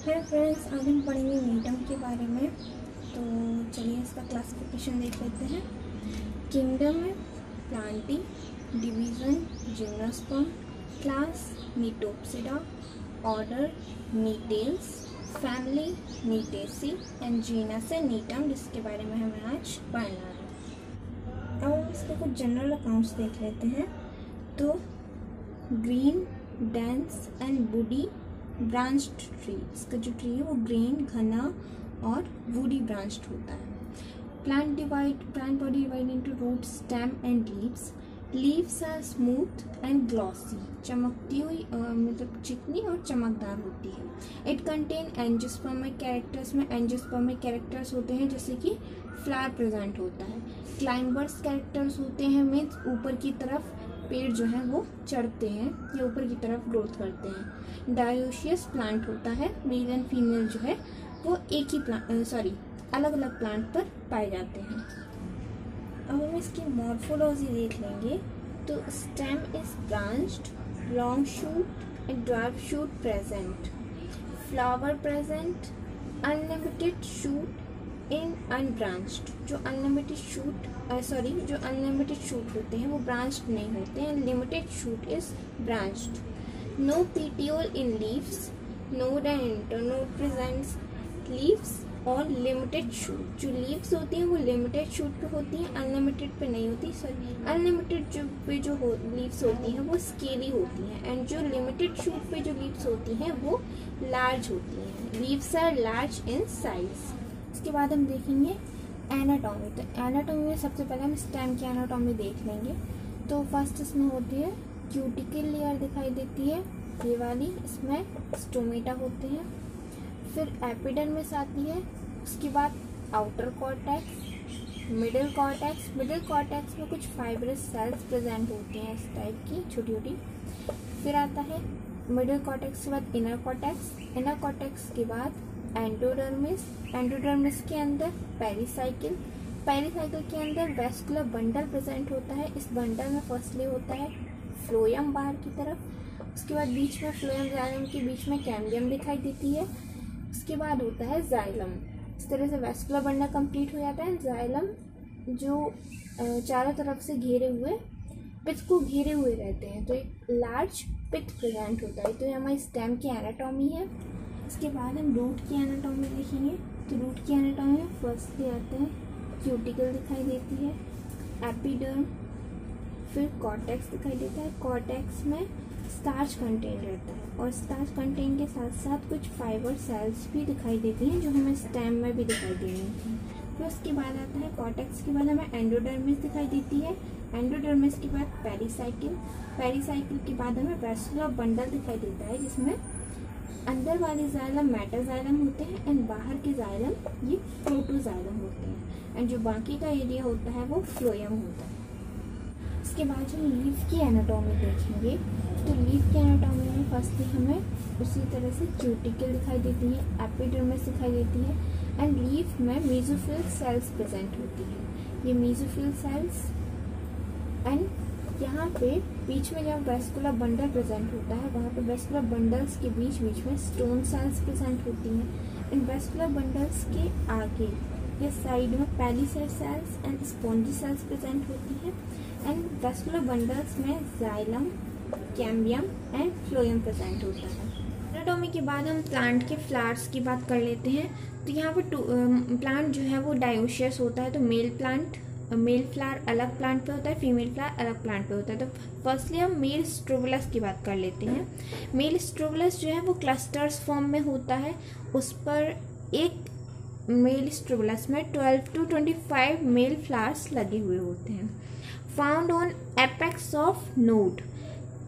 है फ्रेंड्स आज हम पढ़ेंगे मीटम के बारे में। तो चलिए इसका क्लासिफिकेशन देख लेते हैं। किंगडम में plantae division gymnosperm class gnetopsida order gnetales family gnetaceae and genus है। नीटम जिसके बारे में हमें आज पढ़ना है। अब हम इसके कुछ जनरल अकाउंट्स देख लेते हैं। तो green dense and woody branched tree. इसका जो ट्री है वो ग्रीन, घना और वुडी ब्रांच्ड होता है। Plant divide plant body divide into root stem and leaves leaves are smooth and glossy चमकती हुई मतलब चिकनी और चमकदार होती है। इट कंटेन एंजियोस्पर्मिक कैरेक्टर्स में एंजियोस्पर्मिक कैरेक्टर्स होते हैं, जैसे कि फ्लावर प्रेजेंट होता है। क्लाइंबर्स कैरेक्टर्स होते हैं मीन्स ऊपर की तरफ़ पेड़ जो है वो चढ़ते हैं, या ऊपर की तरफ़ ग्रोथ करते हैं। डायोशियस प्लांट होता है मेल एंड फीमेल जो है, वो एक ही प्लांट सॉरी अलग अलग प्लांट पर पाए जाते हैं। अब हम इसकी मॉर्फोलॉजी देख लेंगे। तो stem is branched long shoot and dwarf shoot present flower present unlimited shoot in unbranched जो अनलिमिटेड शूट सॉरी जो अनलिमिटेड शूट होते हैं, वो ब्रांच्ड नहीं होते हैं। Limited shoot is branched no petiole in leaves node and internode presents leaves और limited shoot जो लीव्स होती हैं, वो लिमिटेड शूट पे होती हैं अनलिमिटेड पे नहीं होती सॉरी अनलिमिटेड जो पे जो हो लीव्स होती हैं, वो स्केली होती हैं एंड जो लिमिटेड शूट पे जो लीव्स होती हैं, वो लार्ज होती हैं। Leaves are large in size इसके बाद हम देखेंगे एनाटॉमी तो एनाटॉमी में सबसे पहले हम स्टेम की एनाटॉमी देख लेंगे। तो फ़र्स्ट इसमें होती है क्यूटिकल लेयर दिखाई देती है। ये वाली, इसमें स्टोमेटा होते हैं। फिर एपिडर्मिस आती है। उसके बाद outer cortex middle cortex middle cortex में कुछ फाइबरस सेल्स प्रेजेंट होती हैं इस टाइप की छोटी छोटी फिर आता है मिडिल कॉर्टेक्स के बाद इनर कॉर्टेक्स इनर कॉर्टेक्स के बाद एंडोडर्मिस एंडोडर्मिस के अंदर पेरीसाइकिल पेरीसाइकिल के अंदर वेस्कुलर बंडल प्रेजेंट होता है। इस बंडल में फर्स्टली होता है फ्लोयम बाहर की तरफ़। उसके बाद बीच में फ्लोयम जाइलम के बीच में कैम्बियम दिखाई देती है। उसके बाद होता है जाइलम इस तरह से वेस्कुलर बंडल कंप्लीट हो जाता है। जाइलम जो चारों तरफ़ से घेरे हुए पिथ को घेरे हुए रहते हैं। तो एक लार्ज पिथ प्रेजेंट होता है। तो ये हमारी स्टेम की एनाटॉमी है। इसके बाद हम रूट की एनाटॉमी देखेंगे तो रूट की एनाटॉमी में फ़र्स्ट फर्स्टली आते हैं क्यूटिकल दिखाई देती है एपिडर्म फिर कॉर्टेक्स दिखाई देता है। कॉर्टेक्स में स्टार्च कंटेन रहता है और स्टार्च कंटेन के साथ साथ कुछ फाइबर सेल्स भी दिखाई देती हैं, जो हमें स्टेम में भी दिखाई दे रही थी फिर उसके बाद आता है कॉर्टेक्स के बाद हमें एंडोडर्मिस दिखाई देती है। एंडोडर्मिस के बाद पेरीसाइकिल पेरीसाइकिल के बाद हमें वेस्कुलर बंडल दिखाई देता है, जिसमें अंदर वाले जाइलम मेटाजाइलम होते हैं एंड बाहर के जाइलम ये प्रोटोजाइलम होते हैं। एंड जो बाकी का एरिया होता है वो फ्लोयम होता है। इसके बाद जो लीफ की एनाटॉमी देखेंगे तो लीफ की एनाटॉमी में फर्स्टली हमें उसी तरह से क्यूटिकल दिखाई देती है एपिडर्मिस दिखाई देती है एंड लीफ में मेजोफिल सेल्स प्रेजेंट होती है। ये मीजोफिल सेल्स एंड यहाँ पे बीच में जब वेस्कुलर बंडल प्रेजेंट होता है, वहाँ पे वेस्कुलर बंडल्स के बीच बीच में स्टोन सेल्स प्रेजेंट होती हैं। इन वेस्कुलर बंडल्स के आगे या साइड में palisade cells and spongy cells present होती हैं। एंड वेस्कुलर बंडल्स में xylem cambium and phloem present होता है। एनाटॉमी के बाद हम प्लांट के फ्लावर्स की बात कर लेते हैं। तो यहाँ पर प्लांट जो है वो डायोशियस होता है तो मेल प्लांट मेल फ्लावर अलग प्लांट पे होता है फीमेल फ्लावर अलग प्लांट पे होता है। तो फर्स्टली हम मेल स्ट्रोबलस की बात कर लेते हैं। मेल स्ट्रोबलस जो है, वो क्लस्टर्स फॉर्म में होता है। उस पर एक मेल स्ट्रोबलस में 12 टू 25 मेल फ्लावर्स लगे हुए होते हैं। Found on apex of node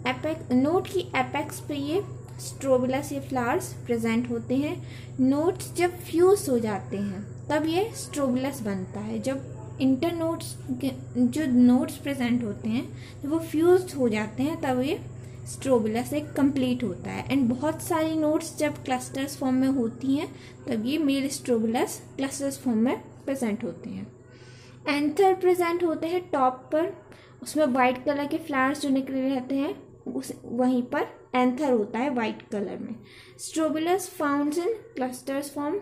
apex node की एपेक्स पे ये स्ट्रोबलस ये फ्लावर्स प्रेजेंट होते हैं। नोट्स जब फ्यूज हो जाते हैं, तब ये स्ट्रोबलस बनता है। जब इंटर नोट्स जो नोट्स प्रेजेंट होते हैं जब वो फ्यूज हो जाते हैं, तब ये स्ट्रोबुलस एक कंप्लीट होता है। एंड बहुत सारी नोट्स जब क्लस्टर्स फॉर्म में होती हैं, तब ये मेल स्ट्रोबुलस क्लस्टर्स फॉर्म में प्रेजेंट होते हैं। एंथर प्रेजेंट होते हैं टॉप पर, उसमें वाइट कलर के फ्लावर्स जो निकले रहते हैं, उस, वहीं पर एंथर होता है वाइट कलर में। Strobilus found in clusters form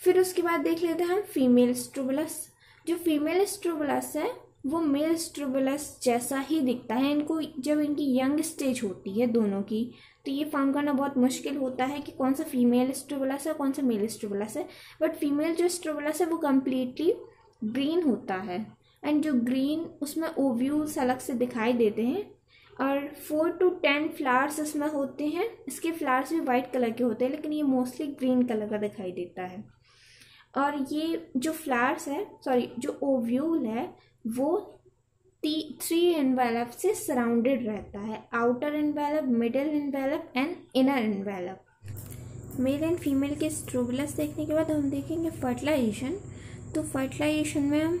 फिर उसके बाद देख लेते हैं हम फीमेल स्ट्रोबुलस जो फीमेल स्ट्रोबुलस है, वो मेल स्ट्रोबुलस जैसा ही दिखता है। इनको, जब इनकी यंग स्टेज होती है दोनों की तो ये फाउंड करना बहुत मुश्किल होता है कि कौन सा फीमेल स्ट्रोबुलस है कौन सा मेल स्ट्रोबुलस है। बट फीमेल जो स्ट्रोबलस है, वो कम्प्लीटली ग्रीन होता है। एंड जो ग्रीन उसमें ओव्यूल्स अलग से दिखाई देते हैं। और फोर टू टेन फ्लावर्स इसमें होते हैं। इसके फ्लावर्स भी वाइट कलर के होते हैं, लेकिन ये मोस्टली ग्रीन कलर का दिखाई देता है। और ये जो फ्लावर्स है सॉरी जो ओव्यूल है, वो थ्री एनवेलप से सराउंडेड रहता है. Outer envelope middle envelope and inner envelope male and female के स्ट्रोबुलस देखने के बाद हम देखेंगे फर्टिलाइजेशन तो फर्टिलाइजेशन में हम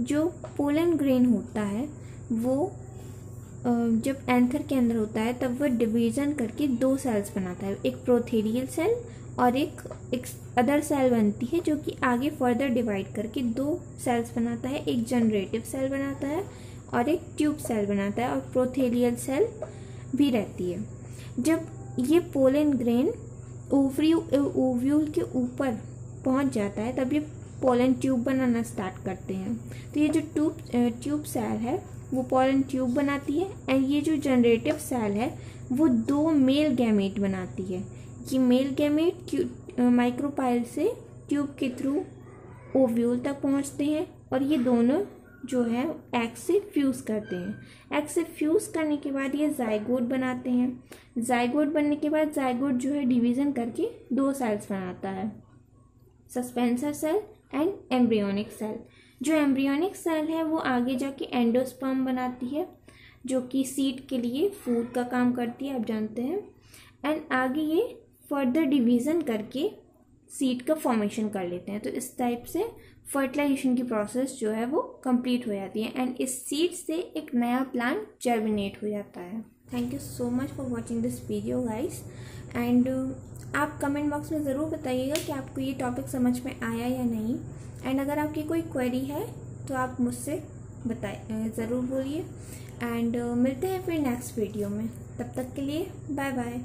जो पोलन ग्रेन होता है, वो जब एंथर के अंदर होता है, तब वह डिवीज़न करके दो सेल्स बनाता है. एक प्रोथेरियल सेल और एक एक अदर सेल बनती है जो कि आगे फर्दर डिवाइड करके दो सेल्स बनाता है। एक जनरेटिव सेल बनाता है और एक ट्यूब सेल बनाता है और प्रोथेलियल सेल भी रहती है। जब ये पोलन ग्रेन ओवरी ओव्यूल के ऊपर पहुँच जाता है, तब ये पोलन ट्यूब बनाना स्टार्ट करते हैं। तो ये जो ट्यूब ट्यूब सेल है, वो पोलन ट्यूब बनाती है एंड ये जो जनरेटिव सेल है, वो दो मेल गैमेट बनाती है। ये मेल गैमेट माइक्रोपाइल से ट्यूब के थ्रू ओव्यूल तक पहुँचते हैं और ये दोनों जो है एग से फ्यूज़ करते हैं। एग से फ्यूज़ करने के बाद ये जाइगोट बनाते हैं। जाइगोट बनने के बाद जाइगोट जो है डिवीज़न करके दो सेल्स बनाता है। Suspensor cell and embryonic cell जो एम्ब्रियोनिक सेल है, वो आगे जाके एंडोस्पर्म बनाती है, जो कि सीड के लिए फ़ूड का काम करती है, आप जानते हैं। एंड आगे ये फर्दर डिवीज़न करके सीड का फॉर्मेशन कर लेते हैं। तो इस टाइप से फर्टिलाइजेशन की प्रोसेस जो है वो कंप्लीट हो जाती है एंड इस सीड से एक नया प्लांट जर्मिनेट हो जाता है। Thank you so much for watching this video guys and आप कमेंट बॉक्स में ज़रूर बताइएगा कि आपको ये टॉपिक समझ में आया या नहीं। एंड अगर आपकी कोई क्वेरी है तो आप मुझसे बताए ज़रूर बोलिए। एंड uh, मिलते हैं फिर नेक्स्ट वीडियो में। तब तक के लिए बाय बाय